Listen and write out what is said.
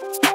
Bye.